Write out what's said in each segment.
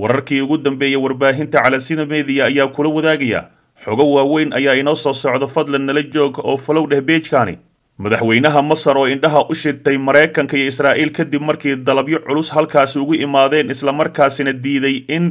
wararkii ugu dambeeyey warbaahinta calasida mediya ayaa kula wadaagaya. Xogo waaweyn ayaa inoo soo socda fadlan nala joog oo falow dheh beejkaani. Madaxweynaha masar oo indhaha u shidtay maraykanka iyo israa'iil kadib markii dalabyo culus halkaasi ugu imaadeen islamarkaasina diiday in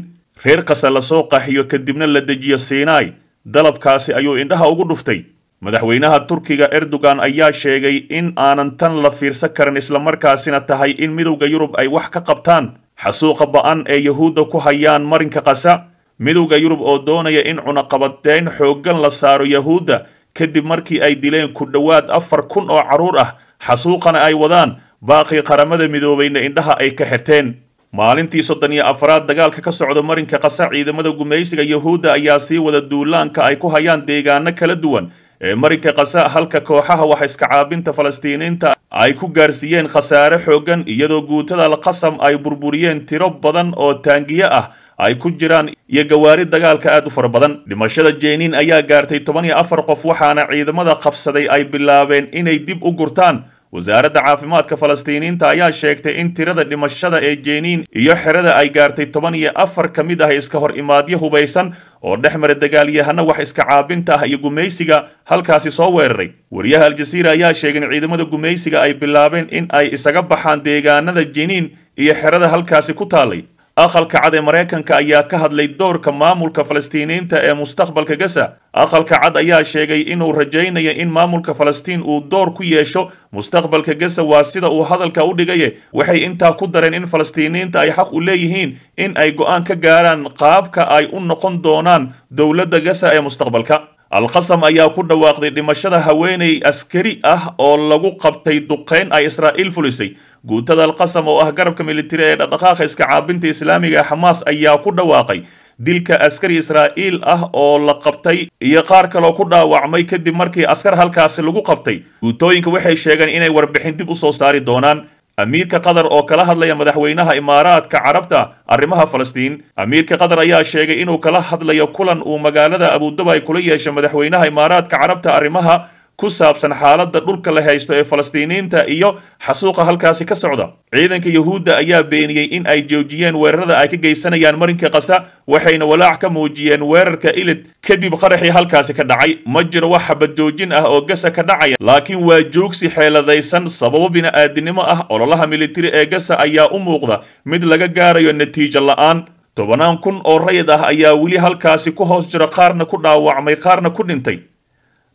reer kasa la soo qaxiyo kadibna la dejiyo siinaai dalabkaasi ayuu indhaha ugu dhuftay madaxweynaha turkiga erdogan ayaa sheegay in aanan tan la fiirsan karin islamarkaasina tahay in midowda yurub ay wax ka qabtaan. Xasuuqa ba'an ee yahuudda ku hayaan marinka kasa midowda yurub oo doonaya in cunaqabadeyn xooggan la saaro yahuudda kadib markii ay dileen ku dhowaad afar kun oo carruur ah xasuuqana ay wadaan. Baaqii qaramada midoobayna indhaha ay ka xirteen. Maalintii soddon iyo afraad dagaalka ka socda marinka kasa ciidamada gumaysiga yahuudda ayaa sii wada duulaanka ay ku hayaan deegaano kala duwan marinka kasa halka kooxaha wax iska caabinta falastiiniinta ay ku gaarsiiyeen khasaare xooggan iyadoo guutada alqasam ay burburiyeen tiro badan oo taangiye ah ay ku jiraan iyo gawaari dagaalka aad u fara badan. Dhimashada jeniin ayaa gaartay toban iyo afar qof waxaana ciidamada qabsaday ay bilaabeen inay dib u gurtaan wasaaradda caafimaadka falastiiniinta ayaa sheegtay in tirada dhimashada ee jeniin iyo xerada ay gaartay toban iyo afar ka mid ah iska hor imaadyo hubaysan oo dhex mara dagaalyahana wax iska caabinta ah iyo gumaysiga halkaasi soo weeraray. Wariyaha aljasiira ayaa sheegay in ciidamada gumaysiga ay bilaabeen in ay isaga baxaan deegaanada jeniin iyo xerada halkaasi ku taallay aqalka cad ee maraykanka ayaa ka hadlay doorka maamulka falastiiniyiinta ee mustaqbalka gasa aqalka cad ayaa sheegay inuu rajaynayo in maamulka falastiin uu door ku yeesho mustaqbalka gasa waa sida uu hadalka u dhigaye waxay intaa ku dareen in falastiiniyiinta ay xaq u leeyihiin in ay go'aan ka gaaraan qaabka ay u noqon doonaan dowladda gasa ee mustaqbalka alqasam ayaa ku dhawaaqday dhimashada haweeney askari ah oo lagu qabtay duqayn ay israa'iil fulisay. Guutada alqasam oo ah garabka militari ee dhaqdhaqaaqa iska caabinta islaamiga xamaas ayaa ku dhawaaqay. Dilka askari israa'iil ah oo la qabtay iyo qaar kaloo ku dhaawacmay kadib markii askar halkaasi lagu qabtay. Guutooyinka waxay sheegeen inay warbixin dib u soo saari doonaan amiirka qatar oo kala hadlaya madaxweynaha imaaraadka carabta arrimaha falastiin. Amiirka qatar ayaa sheegay inuu kala hadlayo kulan uu magaalada abudabay kula yeeshay madaxweynaha imaaraadka carabta arrimaha ku saabsan xaaladda dhulka la haysto ee falastiiniyiinta iyo xasuuqa halkaasi ka socda. Ciidanka yahuudda ayaa beeniyey in ay joojiyeen weerarada ay ka geysanayaan marinka kasa waxayna walaac ka muujiyeen weerarka ilid kadib qaraxii halkaasi ka dhacay. Ma jiro wax xabad joojin ah oo gasa ka dhacaya laakiin waa joogsi xeeladaysan. Sababo bini'aadinimo ah ololaha militari ee gasa ayaa u muuqda mid laga gaarayo natiijo la'aan. Tobanaan kun oo rayid ah ayaa weli halkaasi ku hoos jira qaarna ku dhaawacmay qaarna ku dhintay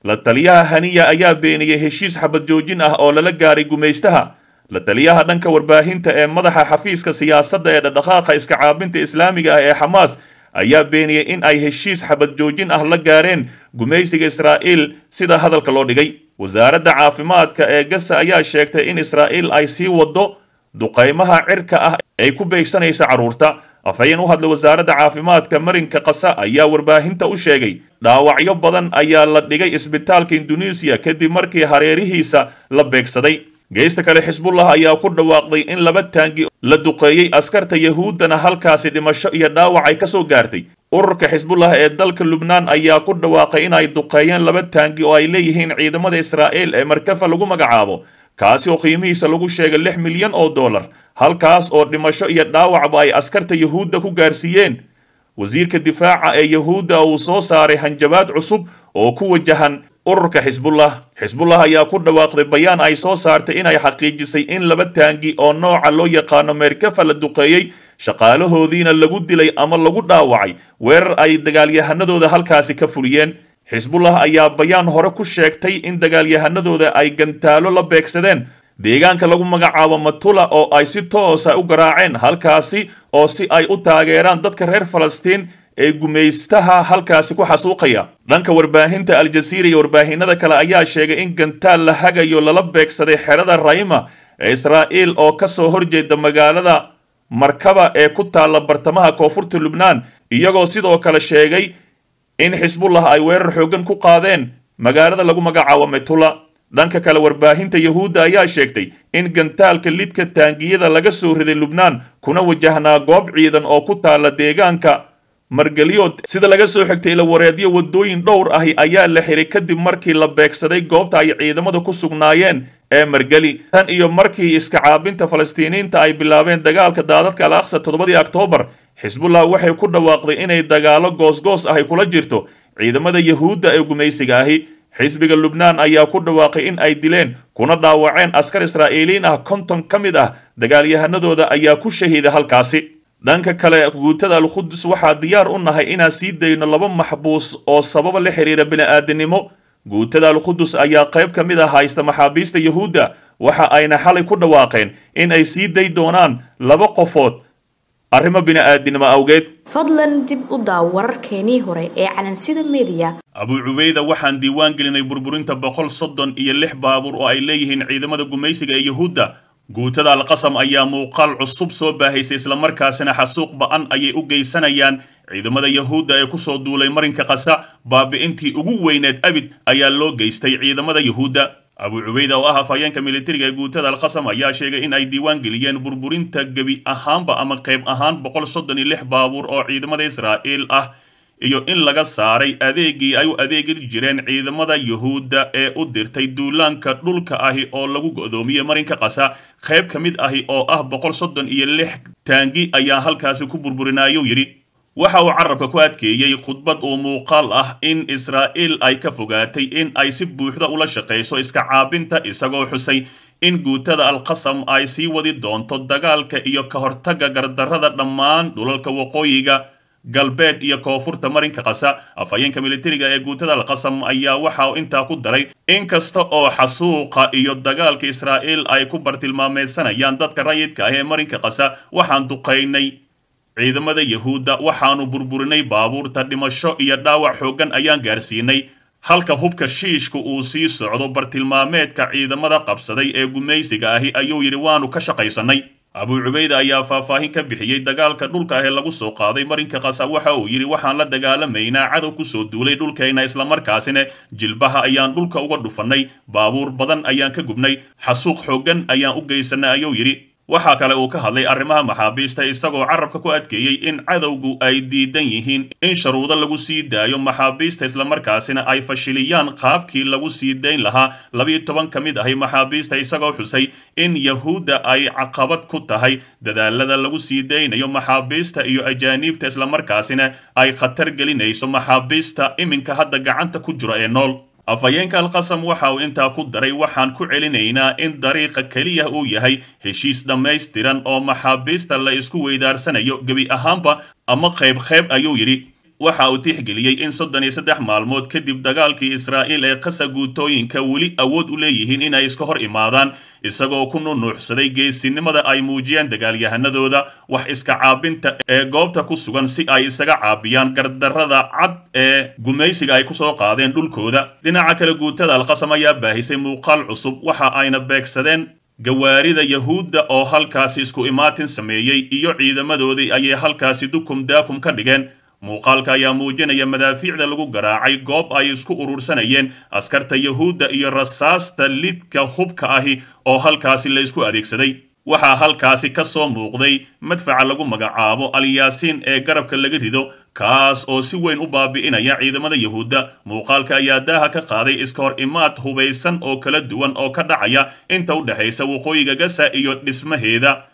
la taliyaha haniya ayaa beeniyey heshiis xabad joojin ah oo lala gaaray gumaystaha. La taliyaha dhanka warbaahinta ee madaxa xafiiska siyaasadda ee dhaqdhaqaaqa iska caabinta islaamiga ah ee xamaas ayaa beeniyey in ay heshiis xabad joojin ah la gaareen gumaysiga israa'iil sida hadalka loo dhigay. Wasaaradda caafimaadka ee gasa ayaa sheegtay in israa'iil ay sii wado duqaymaha cirka ah ay ku beegsanaysa carruurta afhayeen u hadlay wasaaradda caafimaadka marinka kasa ayaa warbaahinta u sheegay dhaawacyo badan ayaa la dhigay isbitaalka induneisiya kadib markii hareerihiisa la beegsaday. Geysta kale xisbullah ayaa ku dhawaaqday in laba taangi la duqeeyey askarta yahuuddana halkaasi dhimasho iyo dhaawac ay ka soo gaartay. Ururka xisbullah ee dalka lubnaan ayaa ku dhawaaqay in ay duqeeyeen laba taangi oo ay leeyihiin ciidamada israa'iil ee markafa lagu magacaabo kaasi oo qiimihiisa lagu sheegay lix milyan oo dollar halkaas oo dhimasho iyo dhaawacba ay askarta yahuudda ku gaarsiiyeen wasiirka difaaca ee yahuudda uu soo saaray hanjabaad cusub oo ku wajahan ururka xisbullah xisbullah ayaa ku dhawaaqday bayaan ay soo saartay inay xaqiijisay in laba taangi oo nooca loo yaqaano meerkafa la duqeeyey shaqaalahoodiina lagu dilay ama lagu dhaawacay weerar ay dagaalyahanadooda halkaasi ka fuliyeen. Xisbullah ayaa bayaan hore ku sheegtay in dagaalyahanadooda ay gantaalo la beegsadeen deegaanka lagu magacaabo matula oo ay si toosa u garaaceen halkaasi oo si ay u taageeraan dadka reer falastiin ee gumaystaha halkaasi ku xasuuqaya. Dhanka warbaahinta aljasiira iyo warbaahinada kale ayaa sheegay in gantaal la hagayo lala beegsaday xerada rayma ee israa'iil oo ka soo horjeeda magaalada markaba ee ku taalla bartamaha koonfurta lubnaan iyagoo sidoo kale sheegay in xisbullah ay weerar xooggan ku qaadeen magaalada lagu magacaabo metula dhanka kale warbaahinta yahuudda ayaa sheegtay in gantaalka lidka taangiyada laga soo riday lubnaan kuna wajahnaa goob ciidan oo ku taalla deegaanka. Margalyood sida laga soo xigtay ila wareedyo wadooyin dhowr ahi ayaa la xiray kadib markii la beegsaday goobta ay ciidamada ku sugnaayeen ee margeli. Tan iyo markii iska caabinta falastiiniinta ay bilaabeen dagaalka daadadka al aqsa toddobadii oktoobar xisbullah waxay ku dhawaaqday inay dagaalo goosgoos ahi kula jirto ciidamada yahuudda ee gumaysiga ahi xisbiga lubnaan ayaa ku dhawaaqay in ay dileen kuna dhaawaceen askar israa'iiliin ah konton ka mid ah. Dagaalyahanadooda ayaa ku shahiida halkaasi. Dhanka kale guutada alqudus waxaa diyaar u nahay inaan sii dayno laba maxbuus oo sababa la xiriira bini'aadanimo guutada alqudus ayaa qayb ka mid ah haysta maxaabiista yahuudda waxa ayna xalay ku dhawaaqeen in ay sii day doonaan laba qofood. Arrimo bini'aadinimo awgeed fadlan dib u daaw wararkeenii hore ee calansida mediya abuu cubeyda waxaan diiwaan gelinay burburinta boqol soddon iyo lix baabuur oo ay leeyihiin ciidamada gumaysiga ee yahuudda guutada alqasam ayaa muuqaal cusub soo baahaysay islamarkaasina xasuuq ba'an ayay u geysanayaan. Ciidamada yahuudda ee ku soo duulay marinka qasa baabi'intii ugu weyneed abid ayaa loo geystay ciidamada yahuudda abuu cubeyda oo ah afhayeenka militariga ee guutada alqasam ayaa sheegay in ay diiwaan geliyeen burburinta gebi ahaanba ama qayb ahaan boqol soddon iyo lix baabuur oo ciidamada israa'iil ah iyo in laga saaray adeegii ay u adeegi jireen ciidamada yuhuudda ee u dirtay duulaanka dhulka ahi oo lagu go'doomiyey marinka qasa qayb ka mid ahi oo ah boqol soddon iyo lix taangi ayaa halkaasi ku burburinayuu yidhi waxa uu carabka ku adkeeyey khudbad uu muuqaal ah in israa'iil ay ka fogaatay in ay si buuxda ula shaqayso iska caabinta isagoo xusay in guutada alqasam ay sii wadi doonto dagaalka iyo ka hortagga gardarrada dhammaan dhulalka waqooyiga galbeed iyo koonfurta marinka qasa afhayeenka militariga ee guutada alqasam ayaa waxa uu intaa ku daray in kasta oo xasuuqa iyo dagaalka israa'iil ay ku bartilmaameysanayaan dadka rayidka ah ee marinka qasa waxaan duqaynay ciidamada yahuudda waxaanu burburinay baabuurta dhimasho iyo dhaawac xooggan ayaan gaarsiinay. Halka hubka shiishka uu sii socdo bartilmaameedka ciidamada qabsaday ee gumaysiga ahi ayuu yidhi waanu ka shaqaysannay. Abuu cubeyda ayaa faahfaahin ka bixiyey dagaalka dhulka ah ee lagu soo qaaday marinka qasa waxa uu yidhi waxaan la dagaalamaynaa cadow ku soo duulay dhulkeenna islamarkaasina jilbaha ayaan dhulka uga dhufannay baabuur badan ayaan ka gubnay xasuuq xooggan ayaan u geysanay ayuu yidhi waxaa kale uu ka hadlay arrimaha maxaabiista isagoo carabka ku adkeeyey in cadowgu ay diidan yihiin in sharuudo lagu sii daayo maxaabiista islamarkaasina ay fashiliyaan qaabkii lagu sii dayn lahaa. Labiyo toban ka mid ahi maxaabiista isagoo xusay in yahuudda ay caqabad ku tahay dadaalada lagu sii daynayo maxaabiista iyo ajaaniibta islamarkaasina ay khatar gelinayso maxaabiista iminka hadda gacanta ku jiro ee nool afhayeenka alqasam waxa uu intaa ku daray waxaan ku celinaynaa in dariiqa keliya uu yahay heshiis dhammaystiran oo maxaabiista la isku weydaarsanayo. Gebi ahaanba ama qayb qayb ayuu yidhi waxa uu tixgeliyey in soddon iyo saddex maalmood kadib dagaalkii israa'iil ee qasa guutooyinka weli awood u leeyihiin inay iska hor imaadaan isagoo ku nunuuxsaday geesinimada ay muujiyeen dagaalyahanadooda wax iska caabinta ee goobta ku sugan si ay isaga caabiyaan gardarrada cad ee gumaysiga ay ku soo qaadeen dhulkooda. Dhinaca kale guutada alqasam ayaa baahisay muuqaal cusub waxa ayna beegsadeen gawaarida yahuudda oo halkaasi isku imaatin sameeyey iyo ciidamadoodii ayay halkaasi dukum daakum ka dhigeen muuqaalka ayaa muujinaya madaafiicda lagu garaacay goob ay isku urursanayeen askarta yahuudda iyo rasaasta lidka hubka ahi oo halkaasi la isku adeegsaday. Waxaa halkaasi ka soo muuqday madfaca lagu magacaabo alyaasiin ee garabka laga rido kaas oo si weyn u baabi'inaya ciidamada yahuudda. Muuqaalka ayaa daaha ka qaaday iska hor imaad hubaysan oo kala duwan oo ka dhacaya inta u dhexaysa waqooyiga gasa iyo dhismaheeda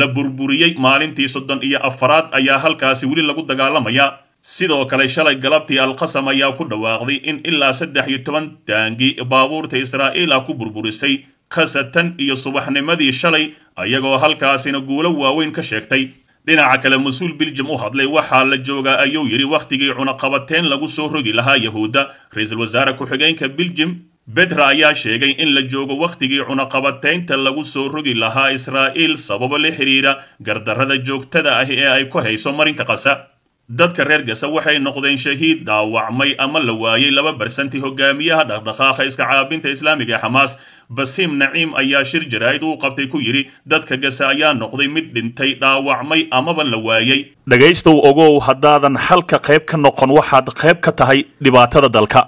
la burburiyey maalintii soddon iyo afaraad ayaa halkaasi weli lagu dagaalamayaa sidoo kale shalay galabtii alqasam ayaa ku dhawaaqday in ilaa saddex iyo toban taangi baabuurta israa'iil ah ku burburisay. Khasatan iyo subaxnimadii shalay ayagoo halkaasina guulo waaweyn ka sheegtay. Dhinaca kale mas'uul biljam u hadlay waxaa la joogaa ayuu yidhi wakhtigii cunaqabateen lagu soo rogi lahaa yahuudda. Ra'iisul wasaare ku-xigeenka biljam bedra ayaa sheegay in la joogo wakhtigii cunaqabataynta lagu soo rogi lahaa israa'iil sababo la xidhiira gardarrada joogtada ah ee ay ku hayso marinka qasa dadka reer gasa waxay noqdeen shahiid dhaawacmay ama la waayey laba barsanti hogaamiyaha dhaqdhaqaaqa iska caabinta islaamiga ee xamaas. Basiim naciim ayaa shir jaraa'id uu qabtay ku yidhi dadka gasa ayaa noqday mid dhintay dhaawacmay amaba la waayey dhegaystow ogow haddaadan xalka qayb ka noqon waxaad qayb ka tahay dhibaatada dalka